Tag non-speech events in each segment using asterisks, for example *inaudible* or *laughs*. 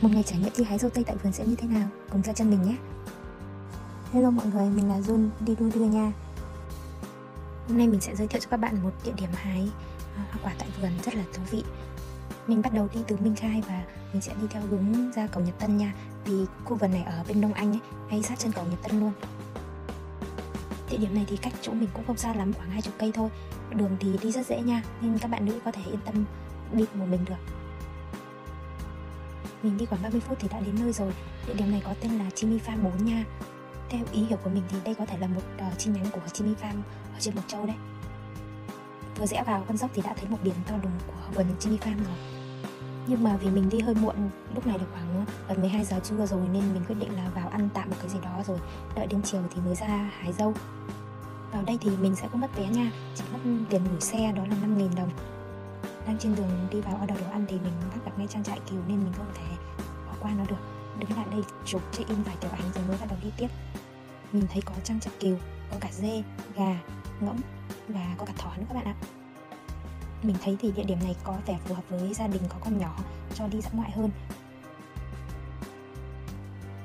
Một ngày trải nghiệm đi hái dâu tây tại vườn sẽ như thế nào? Cùng theo chân mình nhé! Hello mọi người, mình là Jun đi đu đưa nha. Hôm nay mình sẽ giới thiệu cho các bạn một địa điểm hái à, hoa quả tại vườn rất là thú vị. Mình bắt đầu đi từ Minh Khai và mình sẽ đi theo hướng ra cầu Nhật Tân nha. Vì khu vườn này ở bên Đông Anh ấy, ngay sát chân cầu Nhật Tân luôn. Địa điểm này thì cách chỗ mình cũng không xa lắm, khoảng 20 cây thôi. Đường thì đi rất dễ nha, nên các bạn nữ có thể yên tâm đi một mình được mình đi khoảng 30 phút thì đã đến nơi rồi. Địa điểm này có tên là Chimi Farm 4 nha. Theo ý hiểu của mình thì đây có thể là một uh, chi nhánh của Chimi Farm ở trên Mộc Châu đấy. Vừa rẽ vào con dốc thì đã thấy một biển to đùng của vườn Chimi Farm rồi. Nhưng mà vì mình đi hơi muộn lúc này được khoảng ờ, gần 12 giờ trưa rồi nên mình quyết định là vào ăn tạm một cái gì đó rồi. Đợi đến chiều thì mới ra hái dâu. Vào đây thì mình sẽ không mất vé nha. Chỉ mất tiền gửi xe đó là 5.000 đồng đang trên đường đi vào order đồ ăn thì mình bắt gặp ngay trang trại kiều nên mình không thể bỏ qua nó được. Đứng lại đây, chụp check in vài kiểu ảnh rồi mới bắt đầu đi tiếp. Mình thấy có trang trại kiều, có cả dê, gà, ngỗng và có cả thỏ nữa các bạn ạ. Mình thấy thì địa điểm này có vẻ phù hợp với gia đình có con nhỏ, cho đi dã ngoại hơn.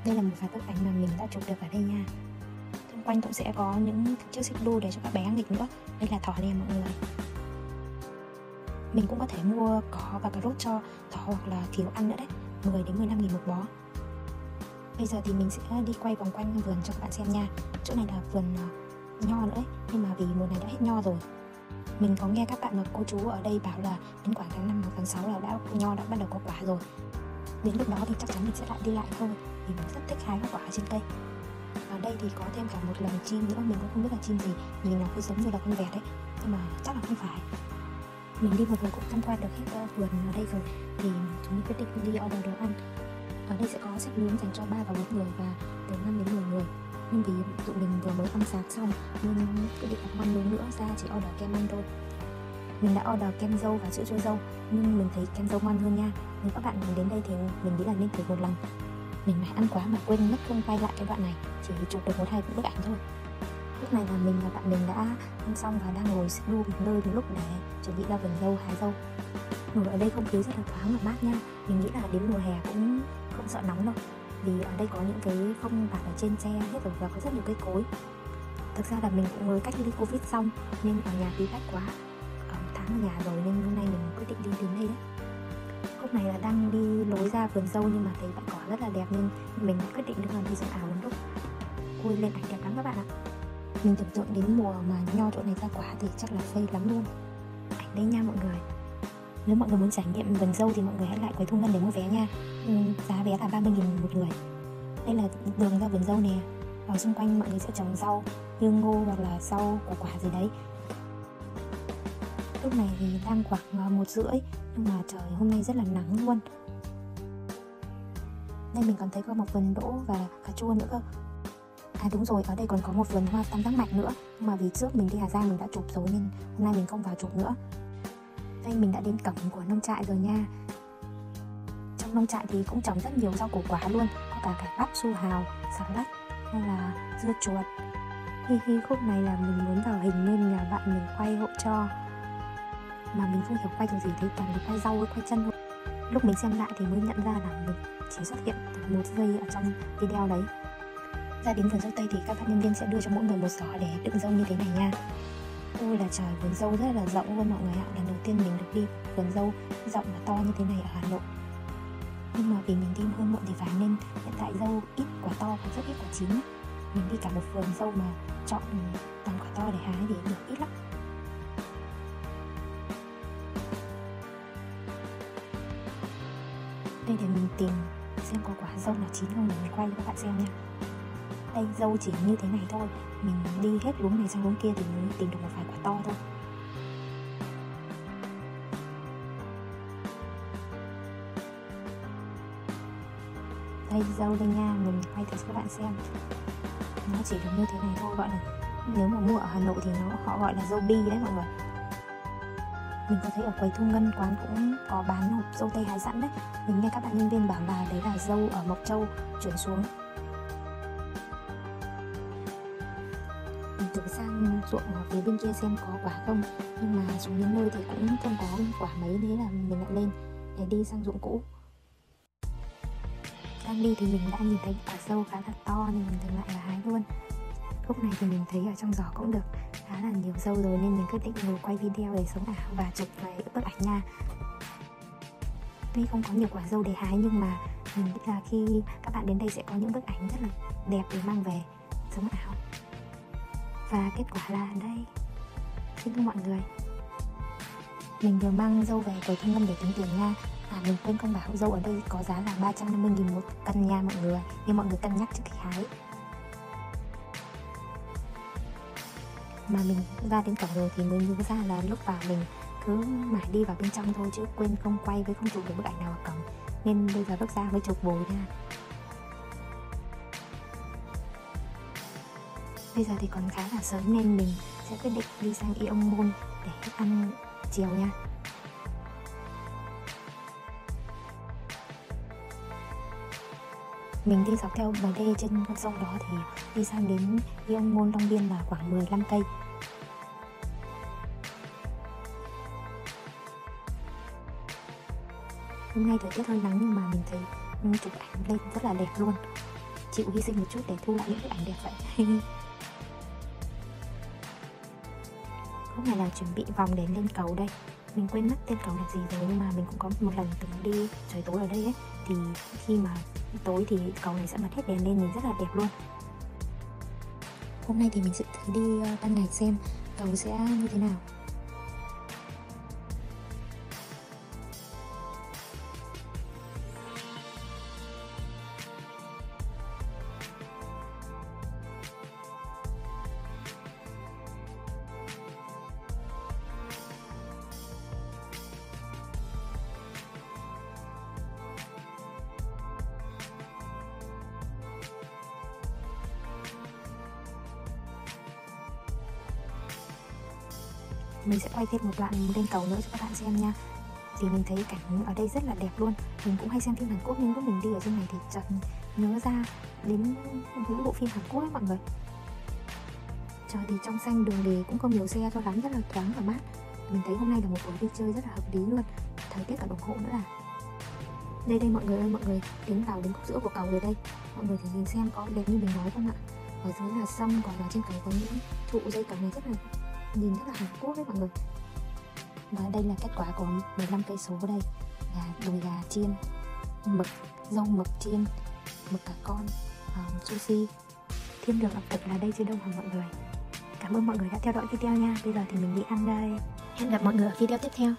Đây là một vài bức ảnh mà mình đã chụp được ở đây nha. Xung quanh cũng sẽ có những chiếc xích đu để cho các bé nghịch nữa. Đây là thỏ nè, mọi người mình cũng có thể mua cỏ và cà rốt cho thỏ hoặc là thiếu ăn nữa đấy 10 đến 15 nghìn một bó. Bây giờ thì mình sẽ đi quay vòng quanh vườn cho các bạn xem nha. Chỗ này là vườn ờ, nho nữa đấy, Nhưng mà vì mùa này đã hết nho rồi. Mình có nghe các bạn và cô chú ở đây bảo là Đến khoảng tháng 5 hoặc tháng 6 là đã, nho đã bắt đầu có quả rồi. Đến lúc đó thì chắc chắn mình sẽ lại đi lại thôi, Vì mình rất thích hái các quả ở trên cây. Ở đây thì có thêm cả một lần chim nữa, Mình cũng không biết là chim gì, Nhìn nó cứ giống như là con vẹt đấy, Nhưng mà chắc là không phải mình đi một vòng cũng tham quan được hết ờ, vườn ở đây rồi. Thì chúng mình quyết định đi order đồ ăn. Ở đây sẽ có set nướng dành cho ba và bốn người và từ 5 đến 10 người. Nhưng vì tụi mình vừa mới ăn sáng xong, nên quyết định không ăn nướng nữa, ra chỉ order kem ăn thôi. Mình đã order kem dâu và sữa chua dâu, nhưng mình thấy kem dâu ngon hơn nha. Nếu các bạn đến đây thì mình nghĩ là nên thử một lần. Mình mãi ăn quá mà quên mất không quay lại cái đoạn này, chỉ chụp được một hai bức ảnh thôi lúc này là mình và bạn mình đã ăn xong và đang ngồi đu một nơi một lúc để chuẩn bị ra vườn dâu, hái dâu. Ngồi ở đây không khí rất là thoáng và mát nha. Mình nghĩ là đến mùa hè cũng không sợ nóng đâu, vì ở đây có những cái phong bạt ở trên xe hết rồi và có rất nhiều cây cối. Thực ra là mình cũng mới cách ly covid xong nên ở nhà bí bách quá. Ở một tháng ở nhà rồi nên hôm nay mình quyết định đi đến đây đấy. Lúc này là đang đi lối ra vườn dâu nhưng mà thấy bãi cỏ rất là đẹp nên mình quyết định đưa đi dựng ảo một lúc. Ui lên ảnh đẹp lắm các bạn ạ mình tưởng tượng đến mùa mà nho chỗ này ra quả thì chắc là phê lắm luôn. Ảnh đây nha mọi người. Nếu mọi người muốn trải nghiệm vườn dâu thì mọi người hãy lại quầy thu ngân để mua vé nha. Ừ, giá vé là 30 nghìn một người. Đây là đường ra vườn dâu nè. Ở xung quanh mọi người sẽ trồng rau như ngô hoặc là rau quả quả gì đấy. Lúc này thì đang khoảng à, một rưỡi nhưng mà trời hôm nay rất là nắng luôn. Đây mình còn thấy có một vườn đỗ và cà chua nữa cơ. À đúng rồi, ở đây còn có một vườn hoa tam giác mạch nữa. Nhưng mà vì trước mình đi Hà Giang mình đã chụp rồi nên hôm nay mình không vào chụp nữa. Đây mình đã đến cổng của nông trại rồi nha. Trong nông trại thì cũng trồng rất nhiều rau củ quả luôn Có cả cải bắp, su hào, xà lách hay là dưa chuột. Hi hi khúc này là mình muốn vào hình nên là bạn mình quay hộ cho. Mà mình không hiểu quay được gì thấy toàn là quay rau với quay chân thôi. Lúc mình xem lại thì mới nhận ra là mình chỉ xuất hiện một giây ở trong video đấy ra đến vườn dâu tây thì các bạn nhân viên sẽ đưa cho mỗi người một giỏ để đựng dâu như thế này nha. Tôi là trời, vườn dâu rất là rộng luôn mọi người ạ. Lần đầu tiên mình được đi vườn dâu rộng và to như thế này ở hà nội. Nhưng mà vì mình đi hơi muộn thì phải nên hiện tại dâu ít quả to và rất ít quả chín. Mình đi cả một vườn dâu mà chọn toàn quả to để hái thì được ít lắm. Đây để mình tìm xem có quả dâu nào chín không để mình quay cho các bạn xem nha đây dâu chỉ như thế này thôi. Mình đi hết luống này sang luống kia thì mới tìm được một vài quả to thôi. Đây dâu đây nha, mình quay thử cho các bạn xem. Nó chỉ được như thế này thôi, gọi là nếu mà mua ở Hà Nội thì nó họ gọi là dâu bi đấy mọi người. Mình có thấy ở quầy thu ngân quán cũng có bán hộp dâu tây hái sẵn đấy. Mình nghe các bạn nhân viên bảo là đấy là dâu ở Mộc Châu chuyển xuống. Ruộng ở phía bên kia xem có quả không. Nhưng mà xuống đến nơi thì cũng không có quả mấy, thế là mình lại lên để đi sang ruộng cũ. Đang đi thì mình đã nhìn thấy quả dâu khá là to nên mình dừng lại và hái luôn. Lúc này thì mình thấy ở trong giỏ cũng được khá là nhiều dâu rồi nên mình quyết định ngồi quay video để sống ảo và chụp vài bức ảnh nha. Tuy không có nhiều quả dâu để hái nhưng mà mình nghĩ là khi các bạn đến đây sẽ có những bức ảnh rất là đẹp để mang về và kết quả là đây. Xin thưa mọi người. Mình vừa mang dâu về quầy thanh lâm để tính tiền nha. À mình quên không bảo dâu ở đây có giá là 350 nghìn một căn nha mọi người. Nên mọi người cân nhắc trước khi hái. Mà mình ra đến cổng rồi thì mới nhớ ra là lúc vào mình cứ mãi đi vào bên trong thôi chứ quên không quay với không chụp được bức ảnh nào ở cổng. Nên bây giờ bước ra mới chụp bồi nha. Bây giờ thì còn khá là sớm nên mình sẽ quyết định đi sang Ion Mall để ăn chiều nha. Mình đi dọc theo bờ đê trên con sông đó thì đi sang đến Ion Mall Long Biên là khoảng 15 cây. Hôm nay thời tiết hơi nắng nhưng mà mình thấy chụp ảnh lên rất là đẹp luôn. Chịu hy sinh một chút để thu lại những bức ảnh đẹp vậy. *laughs* này là chuẩn bị vòng đến lên cầu đây? Mình quên mất tên cầu là gì rồi, nhưng mà mình cũng có một lần từng đi trời tối ở đây ấy, thì khi mà tối thì cầu này sẽ bật hết đèn lên, nhìn rất là đẹp luôn. Hôm nay thì mình sẽ thử đi ờ, ban ngày xem cầu sẽ như thế nào. Mình sẽ quay thêm một đoạn lên cầu nữa cho các bạn xem nha. Thì mình thấy cảnh ở đây rất là đẹp luôn. Mình cũng hay xem phim Hàn Quốc, nhưng lúc mình đi ở trên này thì chợt nhớ ra đến những bộ phim Hàn Quốc ấy mọi người. Trời thì trong xanh đường đề cũng không nhiều xe cho lắm, rất là thoáng và mát. Mình thấy hôm nay là một buổi đi chơi rất là hợp lý luôn. Thời tiết cả ủng hộ nữa là đây đây mọi người ơi, mọi người tiến vào đến khúc giữa của cầu rồi đây. Mọi người thì nhìn xem có đẹp như mình nói không ạ? Ở dưới là sông, còn ở trên cầu có những trụ dây cầu này rất là nhìn rất là Hàn Quốc đấy mọi người. Và đây là kết quả của 15 cây số đây. Là đùi gà chiên mực rau mực chiên mực cả con um, sushi. Thiên đường ẩm thực là đây chứ đâu hả mọi người? Cảm ơn mọi người đã theo dõi video nha. Bây giờ thì mình đi ăn đây. Hẹn gặp mọi người ở video tiếp theo.